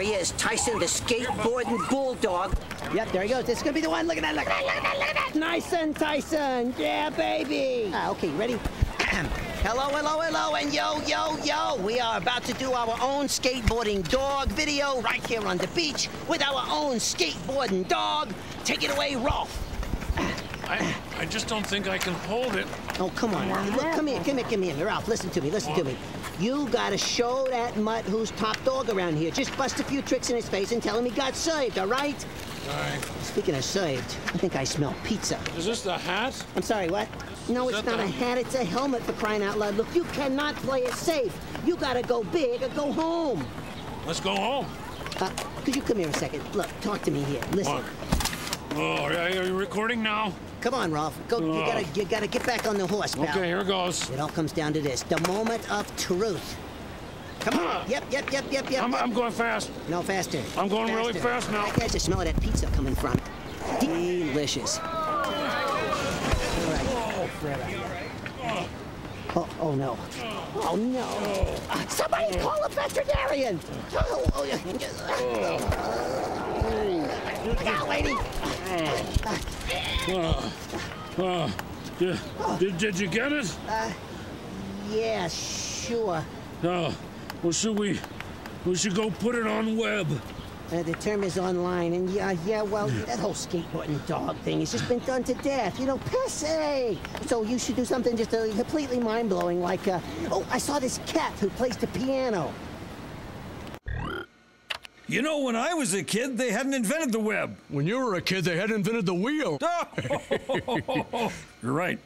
Here he is, Tyson the skateboarding bulldog. Yep, there he goes. This is gonna be the one. Look at that, look at that, look at that, look at that. Nice and Tyson. Yeah, baby. Ah, okay, ready? hello, hello, hello, and yo, yo, yo. We are about to do our own skateboarding dog video right here on the beach with our own skateboarding dog. Take it away, Rowlf. I, I just don't think I can hold it. Oh, come on. Look, come here, come here, come here. Rowlf, listen to me, listen to me. You gotta show that mutt who's top dog around here. Just bust a few tricks in his face and tell him he got saved, all right? All right. Speaking of saved, I think I smell pizza. Is this the hat? I'm sorry, what? No, Is it's not a hat, it's a helmet for crying out loud. Look, you cannot play it safe. You gotta go big or go home. Let's go home. Uh, could you come here a second? Look, talk to me here. Listen. What? Oh, are you recording now? Come on, Rowlf. Go. You gotta. You gotta get back on the horse, pal. Okay, here it goes. It all comes down to this: the moment of truth. Come on. Yep, yep, yep, yep, yep. I'm, yep. I'm going fast. No, faster. I'm going really fast now. I can just smell that pizza coming from. Delicious. All right. Oh, oh no. Oh no. Uh, Somebody call a veterinarian. Oh, oh, yeah. Look out, lady. Uh, yeah. Did, did you get it? Yeah, sure. No. Well, should we? We should go put it on web. Uh, the term is online, and yeah, yeah, well, that whole skateboarding dog thing has just been done to death. You know, passe. So you should do something just uh, completely mind-blowing, like, uh, oh, I saw this cat who plays the piano. You know, when I was a kid, they hadn't invented the web. When you were a kid, they hadn't invented the wheel. You're right.